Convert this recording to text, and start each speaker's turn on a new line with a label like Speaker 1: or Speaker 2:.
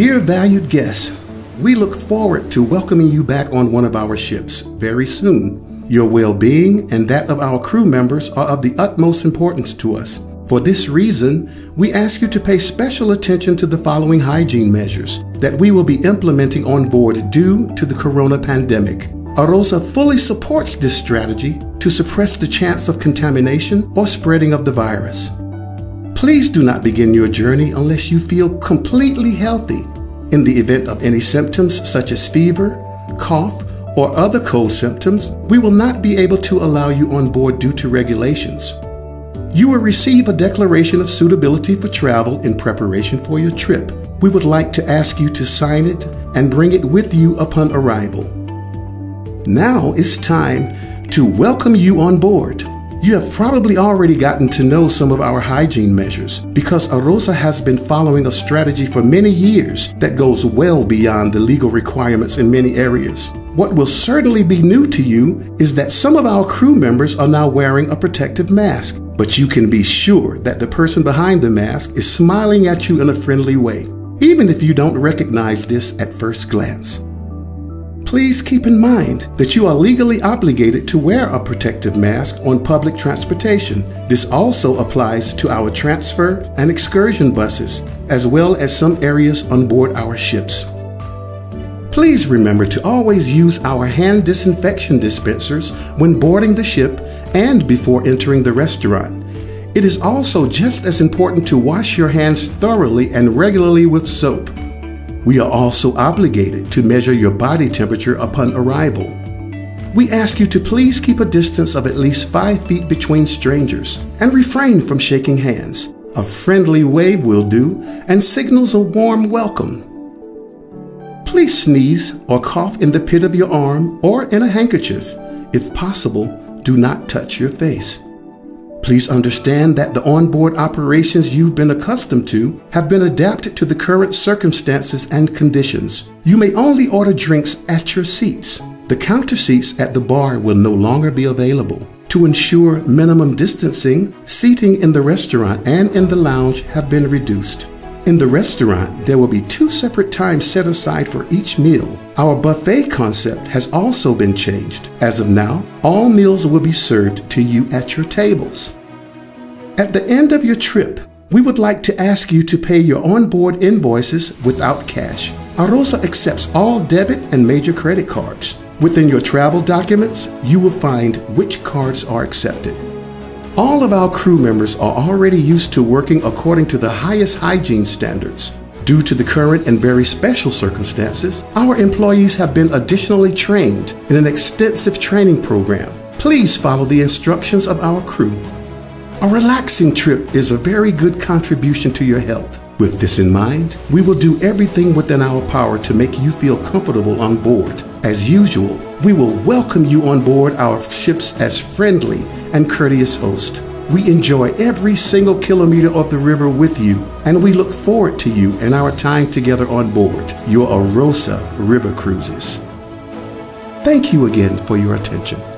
Speaker 1: Dear valued guests, we look forward to welcoming you back on one of our ships very soon. Your well being and that of our crew members are of the utmost importance to us. For this reason, we ask you to pay special attention to the following hygiene measures that we will be implementing on board due to the corona pandemic. A-ROSA fully supports this strategy to suppress the chance of contamination or spreading of the virus. Please do not begin your journey unless you feel completely healthy. In the event of any symptoms such as fever, cough, or other cold symptoms, we will not be able to allow you on board due to regulations. You will receive a declaration of suitability for travel in preparation for your trip. We would like to ask you to sign it and bring it with you upon arrival. Now it's time to welcome you on board. You have probably already gotten to know some of our hygiene measures because A-ROSA has been following a strategy for many years that goes well beyond the legal requirements in many areas. What will certainly be new to you is that some of our crew members are now wearing a protective mask, but you can be sure that the person behind the mask is smiling at you in a friendly way, even if you don't recognize this at first glance. Please keep in mind that you are legally obligated to wear a protective mask on public transportation. This also applies to our transfer and excursion buses, as well as some areas on board our ships. Please remember to always use our hand disinfection dispensers when boarding the ship and before entering the restaurant. It is also just as important to wash your hands thoroughly and regularly with soap. We are also obligated to measure your body temperature upon arrival. We ask you to please keep a distance of at least five feet between strangers and refrain from shaking hands. A friendly wave will do and signals a warm welcome. Please sneeze or cough in the pit of your arm or in a handkerchief. If possible, do not touch your face. Please understand that the onboard operations you've been accustomed to have been adapted to the current circumstances and conditions. You may only order drinks at your seats. The counter seats at the bar will no longer be available. To ensure minimum distancing, seating in the restaurant and in the lounge have been reduced. In the restaurant, there will be two separate times set aside for each meal. Our buffet concept has also been changed. As of now, all meals will be served to you at your tables. At the end of your trip, we would like to ask you to pay your onboard invoices without cash. A-ROSA accepts all debit and major credit cards. Within your travel documents, you will find which cards are accepted. All of our crew members are already used to working according to the highest hygiene standards. Due to the current and very special circumstances, our employees have been additionally trained in an extensive training program. Please follow the instructions of our crew. A relaxing trip is a very good contribution to your health. With this in mind, we will do everything within our power to make you feel comfortable on board. As usual, we will welcome you on board our ships as friendly and courteous host. We enjoy every single kilometer of the river with you, and we look forward to you and our time together on board your A-ROSA River Cruises. Thank you again for your attention.